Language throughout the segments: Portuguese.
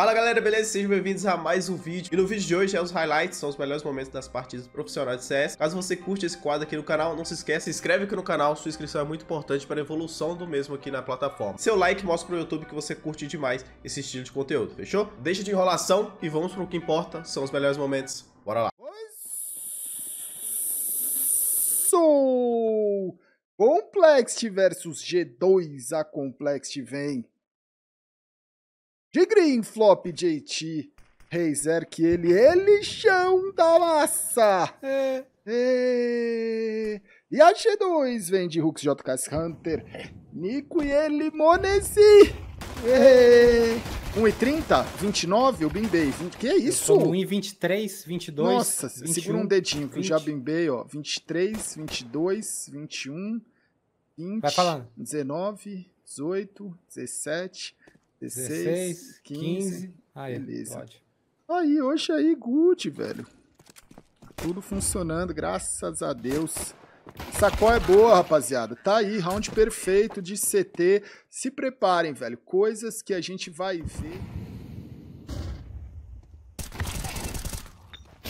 Fala galera, beleza? Sejam bem-vindos a mais um vídeo. E no vídeo de hoje é os highlights, são os melhores momentos das partidas profissionais de CS. Caso você curte esse quadro aqui no canal, não se esqueça, se inscreve aqui no canal, sua inscrição é muito importante para a evolução do mesmo aqui na plataforma. Seu like mostra pro YouTube que você curte demais esse estilo de conteúdo, fechou? Deixa de enrolação e vamos pro que importa, são os melhores momentos. Bora lá. Sou Complexity versus G2, a Complexity vem. De Green Flop JT, Razer que ele, ele chão da massa. É, é. E a G2 vem de Hooks JKS Hunter, Nico e ele Monesi. É. 1,30, 29, o Bimbei. Que é isso? 1,23, 22. Nossa, 21, segura um dedinho, que eu já bimbei, ó. 23, 22, 21, 20, Vai falando. 19, 18, 17, 16, 15. 15. Ah, é, beleza. Pode. Aí, hoje aí, good, velho. Tudo funcionando, graças a Deus. Sacó é boa, rapaziada. Tá aí, round perfeito de CT. Se preparem, velho. Coisas que a gente vai ver.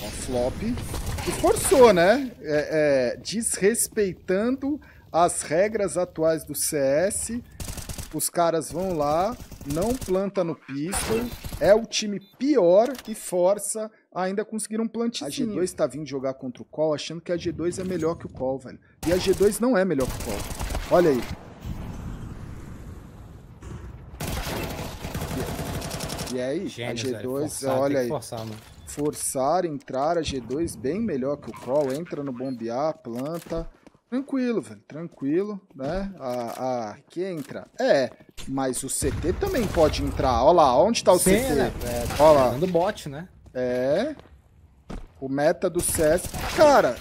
Ó, flop. E forçou, né? É, é, desrespeitando as regras atuais do CS. Os caras vão lá, não planta no pistol, é o time pior e força ainda conseguir um plantinho. A G2 tá vindo jogar contra o Call achando que a G2 é melhor que o Call, velho. E a G2 não é melhor que o Call. Olha aí. E aí, Gênios, a G2, forçar, olha aí. Forçar, forçar, entrar, a G2 bem melhor que o Call, entra no bombear, planta. Tranquilo, velho, tranquilo, né? A, a que entra. É, mas o CT também pode entrar. Olha lá, onde tá o Sim, CT? Né? É, Olha lá. do bot, né? É. O meta do CS. Cara,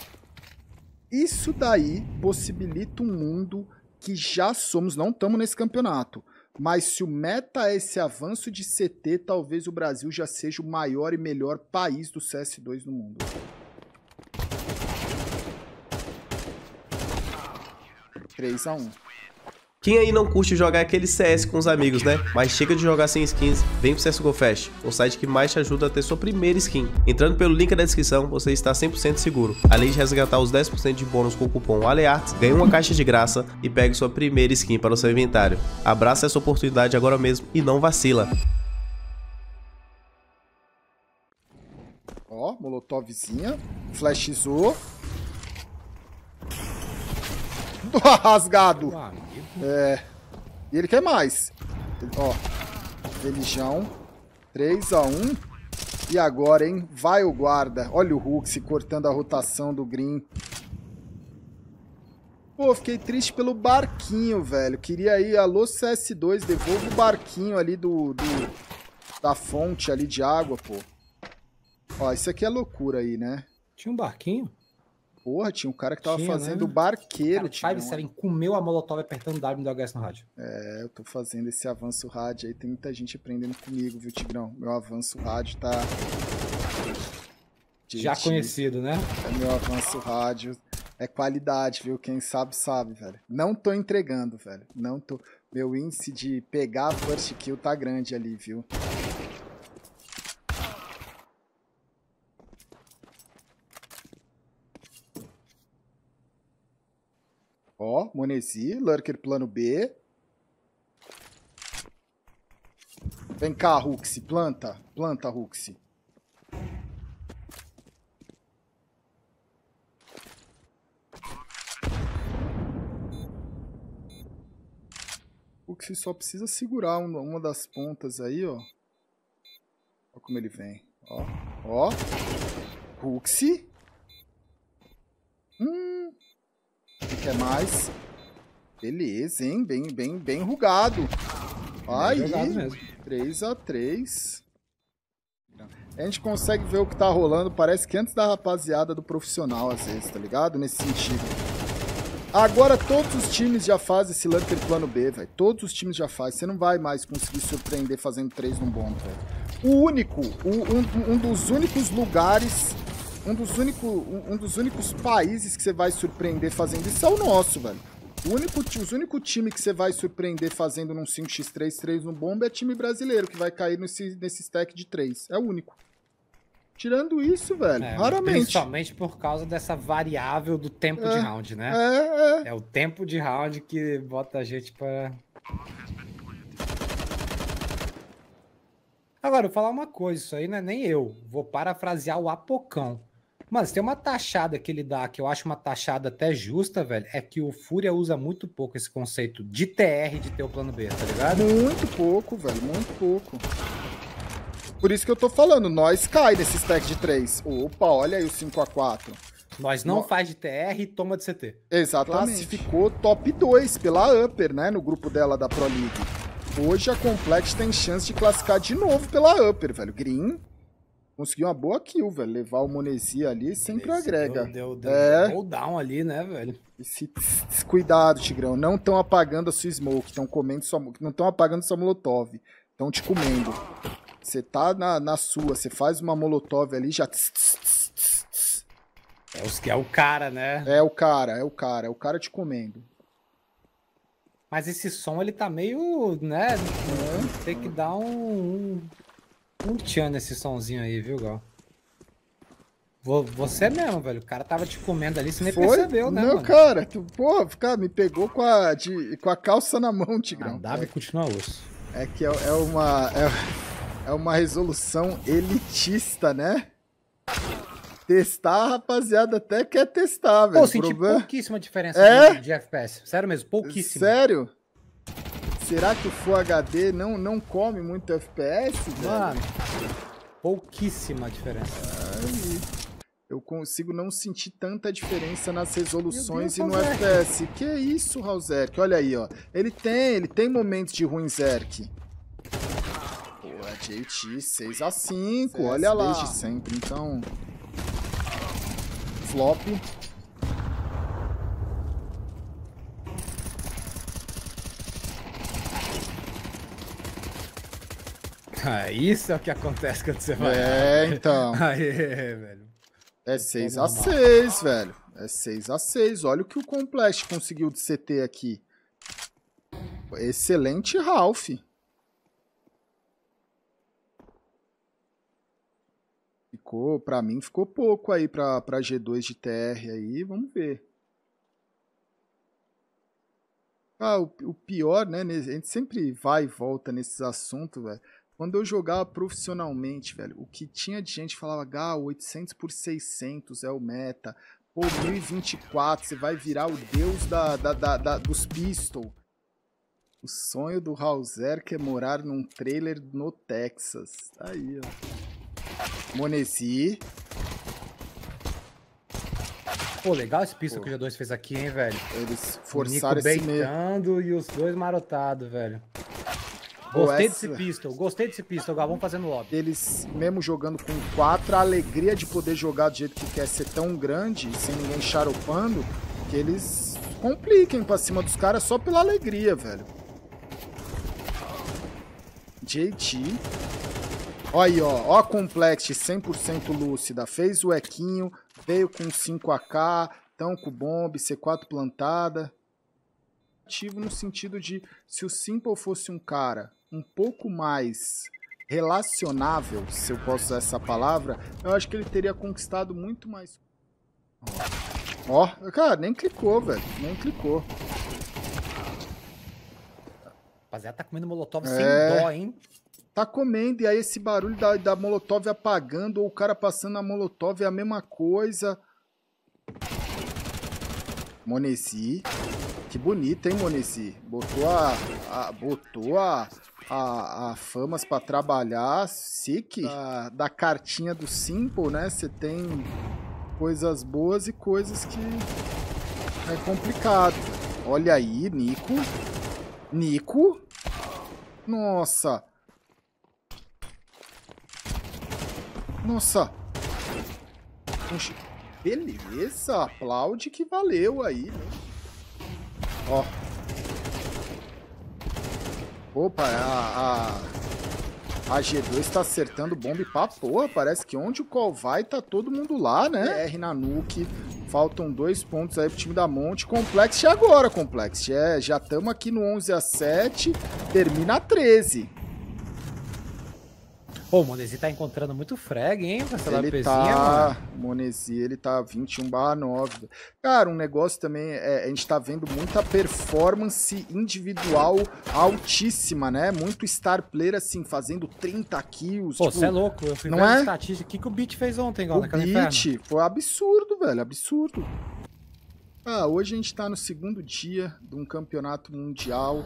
isso daí possibilita um mundo que já somos, não estamos nesse campeonato. Mas se o meta é esse avanço de CT, talvez o Brasil já seja o maior e melhor país do CS2 no mundo. 3 a 1 quem aí não curte jogar aquele CS com os amigos, né? Mas chega de jogar sem skins, vem pro CSGO Fast, o site que mais te ajuda a ter sua primeira skin. Entrando pelo link da descrição, você está 100% seguro. Além de resgatar os 10% de bônus com o cupom ALEARTS, ganhe uma caixa de graça e pegue sua primeira skin para o seu inventário. Abraça essa oportunidade agora mesmo e não vacila. Ó, molotovzinha, flashizou. Rasgado. É. E ele quer mais. Ó. Religião. 3 a 1 E agora, hein? Vai o guarda. Olha o Hulk se cortando a rotação do Green. Pô, fiquei triste pelo barquinho, velho. Queria ir, alô CS2, devolva o barquinho ali do, do, da fonte ali de água, pô. Ó, isso aqui é loucura aí, né? Tinha um barquinho? Porra, tinha um cara que tava tinha, fazendo né? barqueiro. Cara, Five Seven comeu a Molotov apertando W do HS no rádio. É, eu tô fazendo esse avanço rádio aí. Tem muita gente aprendendo comigo, viu, Tigrão? Meu avanço rádio tá... Já conhecido, né? É meu avanço rádio. É qualidade, viu? Quem sabe, sabe, velho. Não tô entregando, velho. Não tô... Meu índice de pegar first kill tá grande ali, viu? Ó, Monesi, Lurker plano B. Vem cá, Ruxi, planta. Planta, Ruxi. Ruxi só precisa segurar uma das pontas aí, ó. Olha como ele vem. Ó, ó. Ruxi. Quer mais. Beleza, hein? Bem, bem, bem rugado. Aí, 3x3. A gente consegue ver o que tá rolando, parece que antes da rapaziada do profissional, às vezes, tá ligado? Nesse sentido. Agora todos os times já fazem esse Lunker plano B, velho. Todos os times já fazem. Você não vai mais conseguir surpreender fazendo 3 num bom, velho. O único, o, um, um dos únicos lugares um dos, único, um, dos únicos países que você vai surpreender fazendo isso é o nosso, velho. O único, os únicos time que você vai surpreender fazendo num 5x3, 3 no bomba é time brasileiro, que vai cair nesse, nesse stack de 3. É o único. Tirando isso, velho, É, raramente. Principalmente por causa dessa variável do tempo de É, round, né? É, é. É o tempo de round que bota a gente pra. Agora, eu vou falar uma coisa, isso aí não é nem eu. Vou parafrasear o Apocão. Mas tem uma taxada que ele dá, que eu acho uma taxada até justa, velho. É que o Fúria usa muito pouco esse conceito de TR de ter o plano B, tá ligado? Muito pouco, velho, muito pouco. Por isso que eu tô falando, nós cai nesse stack de 3. Opa, olha aí o 5x4. Nós não No- faz de TR e toma de CT. Exatamente. Classificou Ficou top 2 pela Upper, né? No grupo dela da Pro League. Hoje a Complex tem chance de classificar de novo pela Upper, velho. Green conseguiu uma boa kill, velho. Levar o Monesi ali sempre Esse agrega. Deu, deu, deu É. deu down ali, né, velho? Esse cuidado, Tigrão. Não estão apagando a sua smoke, estão comendo sua, não estão apagando sua molotov. Estão te comendo. Você tá na, na sua, você faz uma molotov ali já tss, tss, tss. É, os, que é o cara, né? É o cara, é o cara, é o cara te comendo. Mas esse som, ele tá meio, né? Tem que dar um. Um, tchan nesse sonzinho aí, viu, Gal? Vo- Você mesmo, velho. O cara tava te comendo ali, você nem percebeu, né, Não, mano? cara, tu, pô, cara, me pegou com a, de, com a calça na mão, Tigrão. Ah, W continua osso. É que é, é uma é, é uma resolução elitista, né? Testar, rapaziada, até quer testar, velho. Pô, senti problema- pouquíssima diferença É? de, de FPS. Sério mesmo, pouquíssima. Sério? Será que o Full HD não, não come muito FPS? Mano, pouquíssima diferença. Eu consigo não sentir tanta diferença nas resoluções e Meu no Deus, FPS. Que isso, Raulzerk? Olha aí, ó. Ele tem, ele tem momentos de ruim Zerk. Pô, a JT 6 a 5 olha lá. Desde sempre, então... Flop. Isso é o que acontece quando você vai. É, então. Aê, velho. É 6 a normal. 6 velho. É 6 a 6 Olha o que o Complex conseguiu de CT aqui. Excelente Ralph. Ficou, pra mim, ficou pouco aí pra, pra G2 de TR aí. Vamos ver. Ah, o, o pior, né? A gente sempre vai e volta nesses assuntos, velho. Quando eu jogava profissionalmente, velho, o que tinha de gente falava, Gal, 800 por 600 é o meta. Pô, 1024, você vai virar o deus da, da, da- da- dos pistol. O sonho do Hauser é morar num trailer no Texas. Tá aí, ó. Monesi. Pô, legal esse pistol Pô. que o G2 fez aqui, hein, velho? Eles O forçaram Nico esse meio. e os dois marotados, velho. Gostei essa- desse pistol, gostei desse pistol, Gal, vamos fazer no lobby. Eles, mesmo jogando com quatro, a alegria de poder jogar do jeito que quer ser tão grande, sem ninguém charopando, que eles compliquem pra cima dos caras só pela alegria, velho. JT. Ó aí, ó. Ó a Complex 100% lúcida. Fez o equinho, veio com 5AK, tão com bomb, C4 plantada. Ativo no sentido de, se o Simple fosse um cara um pouco mais relacionável, se eu posso usar essa palavra, eu acho que ele teria conquistado muito mais. Ó, cara, nem clicou, velho. Nem clicou. Rapaziada, tá comendo molotov É. sem dó, hein? Tá comendo, e aí esse barulho da, da Molotov apagando, ou o cara passando a Molotov é a mesma coisa. Monesi. Que bonito, hein, Monesi? Botou a. a- botou a. A, a Famas pra trabalhar. Sick. Da, da cartinha do Simple, né? Você tem coisas boas e coisas que. É complicado. Olha aí, Nico. Nico. Nossa. Nossa. Beleza, aplaude que valeu aí, né? Ó. Opa, a, a, a G2 tá acertando bomba e porra, parece que onde o call vai tá todo mundo lá, né? R na nuke, Faltam dois pontos aí pro time da Monte. Complex agora, Complex. É, já estamos aqui no 11 a 7. Termina a 13. Pô, o Monesi tá encontrando muito frag, hein? Com essa Ele tá, mano. Monesi, ele tá 21 barra 9. Cara, um negócio também, é, a gente tá vendo muita performance individual altíssima, né? Muito star player, assim, fazendo 30 kills. Pô, tipo, você é louco. Eu fui não é? estatística. O que, que o Beat fez ontem, igual o naquela inferno? beat foi absurdo, velho, absurdo. Ah, hoje a gente tá no segundo dia de um campeonato mundial,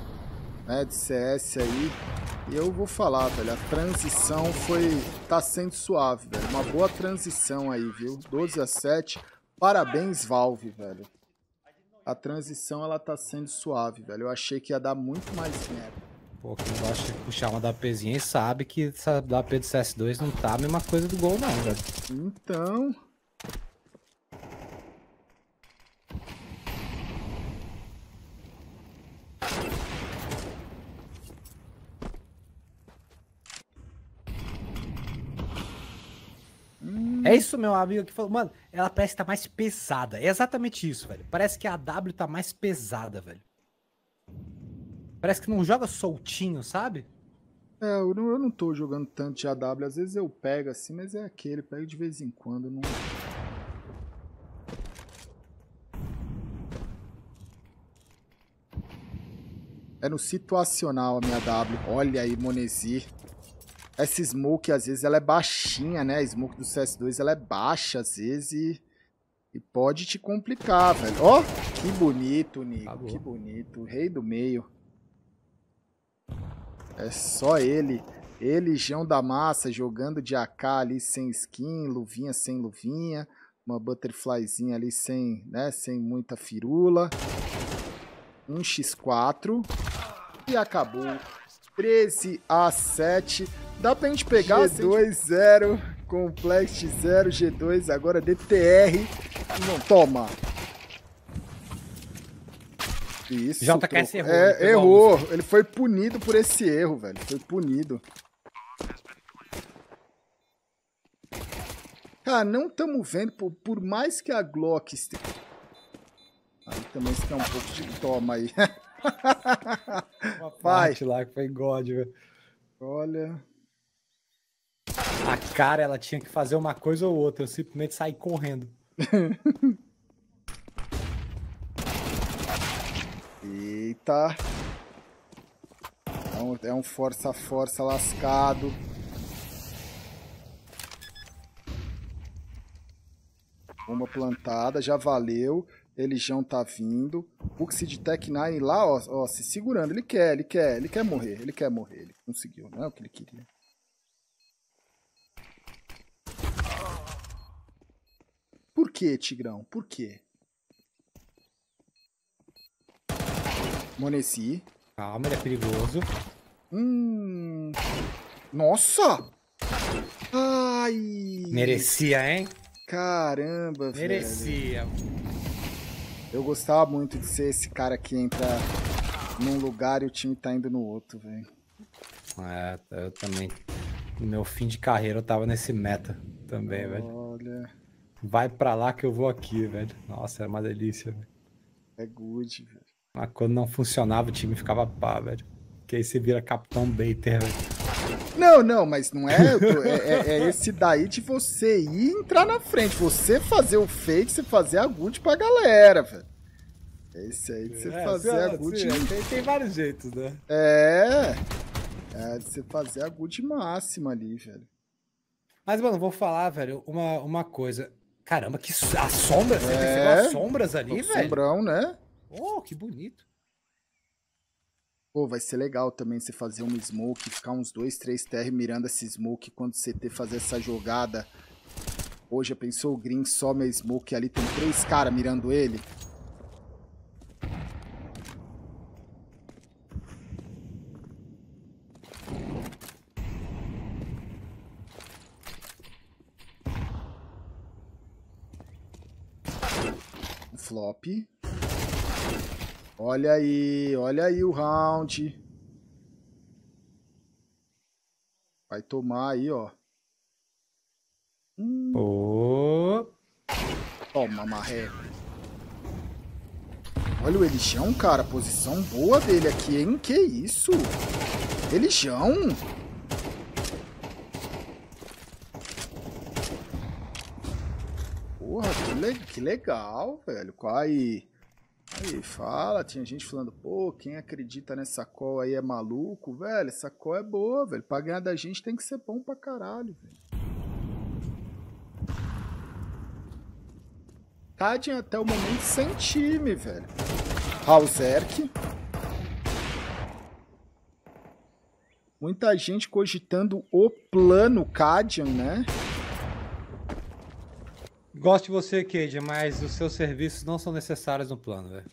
né, de CS aí. E eu vou falar, velho, a transição foi tá sendo suave, velho. Uma boa transição aí, viu? 12 a 7. Parabéns, Valve, velho. A transição ela tá sendo suave, velho. Eu achei que ia dar muito mais merda. Pô, quem gosta de puxar uma DAPzinha e sabe que essa DAP do CS2 não tá a mesma coisa do gol, não, velho. Então, É isso, meu amigo, que falou, mano, ela parece que tá mais pesada. É exatamente isso, velho. Parece que a W tá mais pesada, velho. Parece que não joga soltinho, sabe? É, eu não, eu não tô jogando tanto de AW. Às vezes eu pego assim, mas é aquele, pego de vez em quando. Não... É no situacional a minha W. Olha aí, Monesi. Essa smoke, às vezes, ela é baixinha, né? A smoke do CS2, ela é baixa, às vezes, e, e pode te complicar, velho. Ó, que bonito, Nico. Acabou. Que bonito. O rei do meio. É só ele. Ele, João da Massa, jogando de AK ali sem skin, luvinha sem luvinha. Uma butterflyzinha ali sem, né, sem muita firula. Um x4. E acabou. 13 a 7. Dá pra gente pegar G2 0, Complex 0, G2, agora DTR. Não, toma. Isso. JKS troco. errou, É, errou. Ele foi punido por esse erro, velho. Foi punido. Cara, não estamos vendo, por, por mais que a Glock esteja... Aí também você tem um pouco de toma aí. Uma Vai. parte lá que foi God, velho. Olha... A cara, ela tinha que fazer uma coisa ou outra. Eu simplesmente saí correndo. Eita. É um, é um força-força lascado. Bomba plantada, já valeu. Elijão tá vindo. Uxid Tech 9 lá, ó, ó, se segurando. Ele quer, ele quer, ele quer morrer. Ele quer morrer. Ele conseguiu, não é o que ele queria. Por que, Tigrão? Por quê? Monesi. Calma, ele é perigoso. Hum. Nossa! Ai! Merecia, hein? Caramba, velho. Merecia. Eu gostava muito de ser esse cara que entra num lugar e o time tá indo no outro, velho. É, eu também. No meu fim de carreira eu tava nesse meta também, velho. Olha, Vai pra lá que eu vou aqui, velho. Nossa, era uma delícia, velho. é good, velho. Mas quando não funcionava, o time ficava pá, velho. Que aí você vira Capitão Bater, velho. Não, não, mas não é, tô- é, é- é esse daí de você ir e entrar na frente. Você fazer o fake, você fazer a good pra galera, velho. É esse aí de você fazer a good. tem, tem vários jeitos, né? É. É, de você fazer a good máxima ali, velho. Mas, mano, vou falar, velho, uma, uma coisa. Caramba, que as sombras, você É. percebeu as sombras ali, velho? sombrão, né? Oh, que bonito. Pô, vai ser legal também você fazer uma smoke, ficar uns dois, três TR mirando essa smoke quando você ter fazer essa jogada. Pô, já pensou o Green some a smoke ali, tem três caras mirando ele? Flop. Olha aí, olha aí o round. Vai tomar aí, ó. Hum, Ô. Toma, marré. Olha o Elijão, cara. Posição boa dele aqui, hein? Que isso? Elijão? Porra, que, que legal, velho. Aí, aí, fala. Tinha gente falando, pô, quem acredita nessa call aí é maluco, velho. Essa call é boa, velho. Pra ganhar da gente tem que ser bom pra caralho, velho. Cadian até o momento sem time, velho. Hauserk. Muita gente cogitando o plano Cadian, né? Gosto de você, Cade, mas os seus serviços não são necessários no plano, velho.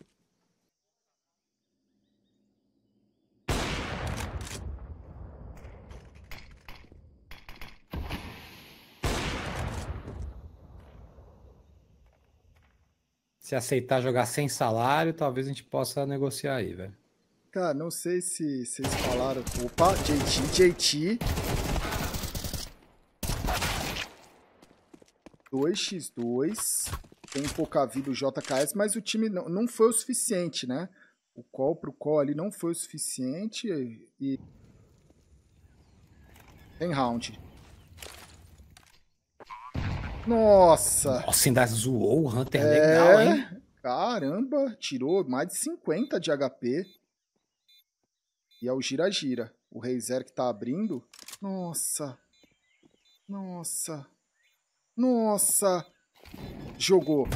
Se aceitar jogar sem salário, talvez a gente possa negociar aí, velho. Cara, não sei se vocês falaram. Opa, JT, JT. 2x2. Tem pouca vida o JKS, mas o time não, não foi o suficiente, né? O call pro call ali não foi o suficiente e... Tem round. Nossa! Nossa, ainda zoou o Hunter é... legal, hein? Caramba, tirou mais de 50 de HP. E é o gira-gira. O Reizer que tá abrindo. Nossa. Nossa. Nossa! Jogou.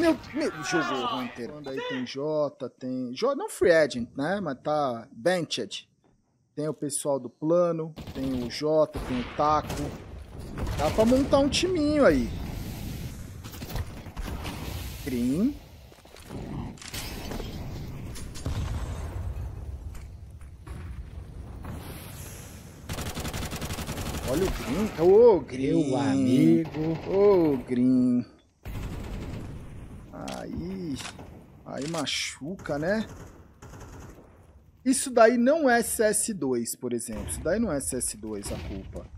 Meu, meu jogou Hunter. Quando aí tem J, tem... J, não free agent, né? Mas tá benched. Tem o pessoal do plano, tem o J, tem o Taco. Dá pra montar um timinho aí. Green. Olha o Green. Ô, oh, Green. Meu amigo. Ô, oh, Green. Aí. Aí machuca, né? Isso daí não é CS2, por exemplo. Isso daí não é CS2 a culpa.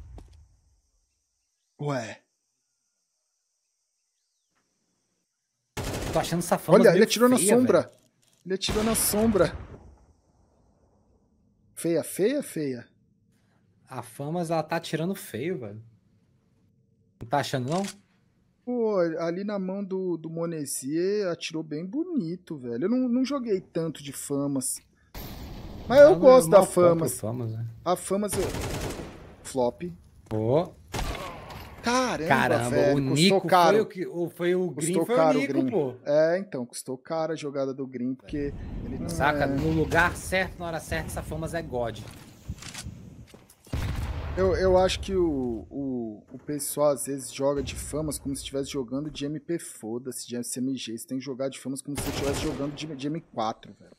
Ué. Tô achando essa fama Olha, ele atirou feia, na sombra. Véio. Ele atirou na sombra. Feia, feia, feia. A Famas, ela tá tirando feio, velho. Não tá achando, não? Pô, ali na mão do, do Monesier atirou bem bonito, velho. Eu não, não joguei tanto de Famas. Mas eu gosto da Famas. Famas né? A Famas... Eu... Flop. Pô. Caramba, Caramba velho, o Nico caro. foi o, o, foi o Green, custou foi caro, o Nico, Green. pô. É, então, custou caro a jogada do Green, porque ele não Saca, é... no lugar certo, na hora certa, essa Famas é God. Eu, eu acho que o, o, o pessoal às vezes joga de famas como se estivesse jogando de MP, foda-se, de SMG. Você tem que jogar de famas como se estivesse jogando de, de M4, velho.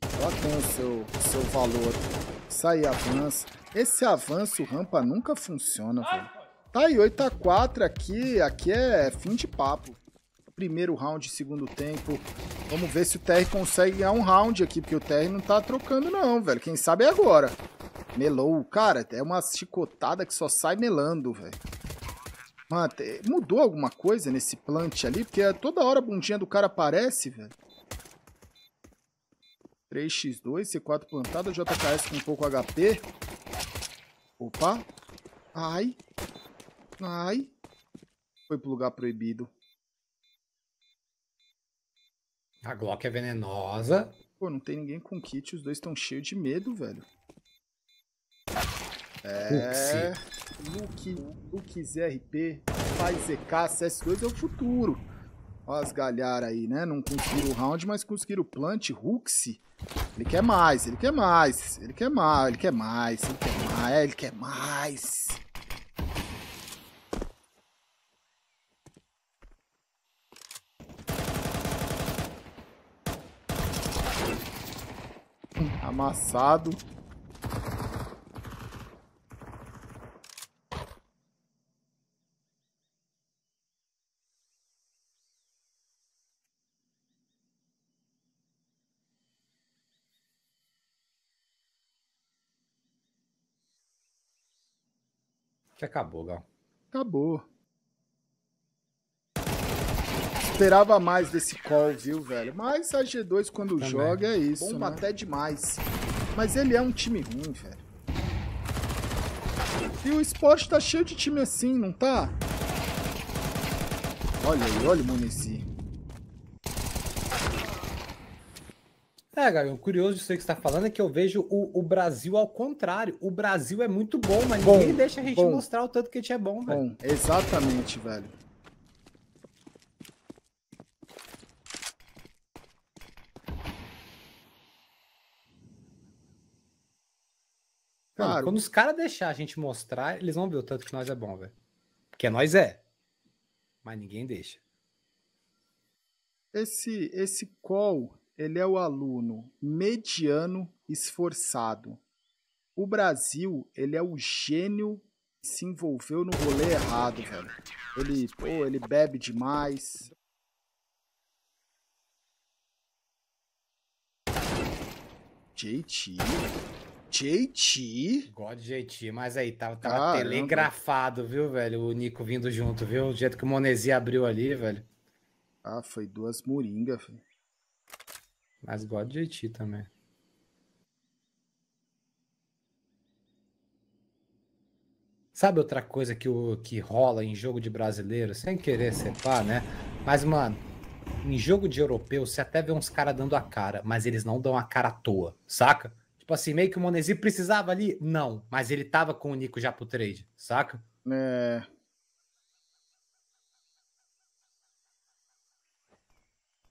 Ela tem o seu, seu valor. Aí, avança. Esse avanço rampa nunca funciona, velho. Tá aí, 8x4 aqui, aqui é fim de papo primeiro round, segundo tempo. Vamos ver se o TR consegue ganhar um round aqui, porque o TR não tá trocando não, velho. Quem sabe é agora. Melou. Cara, é uma chicotada que só sai melando, velho. Mano, mudou alguma coisa nesse plant ali? Porque toda hora a bundinha do cara aparece, velho. 3x2, C4 plantado, JKS com pouco HP. Opa. Ai. Ai. Foi pro lugar proibido. A Glock é venenosa. Pô, não tem ninguém com kit, os dois estão cheios de medo, velho. É. Luke, Luke ZRP, faz ZK, CS2 é o futuro. Olha as galharas aí, né? Não conseguiram o round, mas conseguiram o plant. Ruxi. Ele quer mais, ele quer mais. Ele quer mais, ele quer mais, ele quer mais, ele quer mais. Amassado. Que acabou, Gal. Acabou. Esperava mais desse call, viu, velho? Mas a G2 quando Também. joga é isso. Bomba né? até demais. Mas ele é um time ruim, velho. E o esporte tá cheio de time assim, não tá? Olha aí, olha o Munizi. É, o curioso disso aí que você tá falando é que eu vejo o, o, Brasil ao contrário. O Brasil é muito bom, mas bom, ninguém deixa a gente bom, mostrar o tanto que a gente é bom, velho. Bom, exatamente, velho. Claro. Quando os caras deixar a gente mostrar, eles vão ver o tanto que nós é bom, velho. Porque nós é. Mas ninguém deixa. Esse, esse call, ele é o aluno mediano esforçado. O Brasil, ele é o gênio que se envolveu no rolê errado, velho. Ele, pô, ele bebe demais. JT. JT? God JT, mas aí tava, tava telegrafado, viu, velho? O Nico vindo junto, viu? O jeito que o Monesi abriu ali, velho. Ah, foi duas moringas, velho. Mas God JT também. Sabe outra coisa que, o, que rola em jogo de brasileiro, sem querer pá, né? Mas, mano, em jogo de europeu, você até vê uns caras dando a cara, mas eles não dão a cara à toa, saca? Tipo assim, meio que o Monesi precisava ali? Não. Mas ele tava com o Nico já pro trade, saca? É.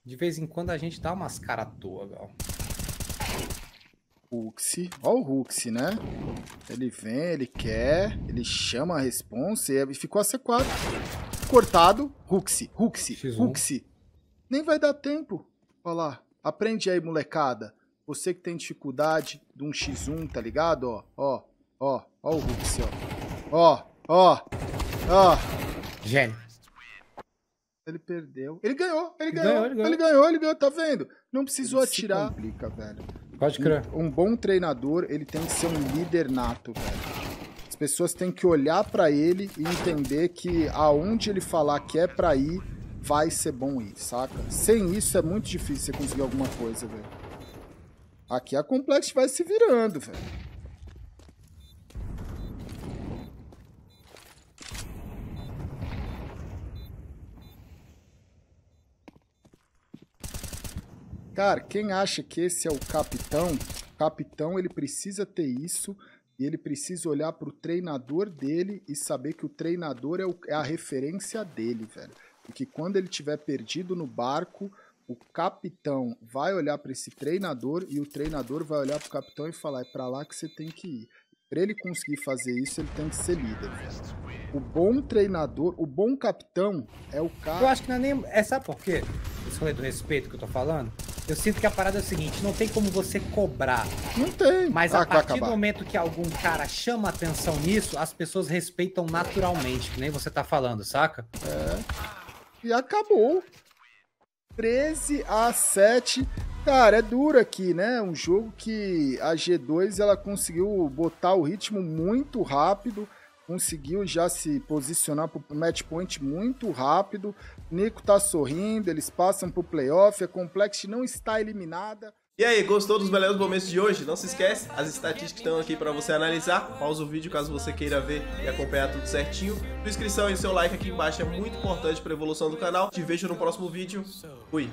De vez em quando a gente dá umas caras à toa, Gal. Huxi. Ó o Huxi, né? Ele vem, ele quer, ele chama a responsa e ficou a C4. Cortado. Huxi, Huxi, Huxi. Nem vai dar tempo. Olha lá. Aprende aí, molecada. Você que tem dificuldade de um X1, tá ligado? Ó, ó, ó, ó o Hulk, ó. Ó, ó, ó. Gênio. Ele perdeu. Ele ganhou, ele ganhou, ganhou, ele ganhou, ele ganhou, ele ganhou, tá vendo? Não precisou ele atirar. complica, velho. Pode crer. Um, um, bom treinador, ele tem que ser um líder nato, velho. As pessoas têm que olhar para ele e entender que aonde ele falar que é pra ir, vai ser bom ir, saca? Sem isso é muito difícil você conseguir alguma coisa, velho. Aqui a Complex vai se virando, velho. Cara, quem acha que esse é o capitão, capitão ele precisa ter isso e ele precisa olhar para o treinador dele e saber que o treinador é, o, é a referência dele, velho. E que quando ele tiver perdido no barco, o capitão vai olhar para esse treinador e o treinador vai olhar para o capitão e falar: é para lá que você tem que ir. Para ele conseguir fazer isso, ele tem que ser líder. O bom treinador, o bom capitão é o cara. Eu acho que não é nem. É, sabe por quê? Esse rolê do respeito que eu tô falando? Eu sinto que a parada é o seguinte: não tem como você cobrar. Não tem. Mas ah, a partir do momento que algum cara chama atenção nisso, as pessoas respeitam naturalmente, que nem você tá falando, saca? É. E acabou. 13 a 7. Cara, é duro aqui, né? Um jogo que a G2 ela conseguiu botar o ritmo muito rápido, conseguiu já se posicionar para o match point muito rápido. Nico tá sorrindo, eles passam para o playoff, a Complex não está eliminada. E aí, gostou dos melhores momentos de hoje? Não se esquece, as estatísticas estão aqui para você analisar. Pausa o vídeo caso você queira ver e acompanhar tudo certinho. Sua inscrição e seu like aqui embaixo é muito importante para a evolução do canal. Te vejo no próximo vídeo. Fui!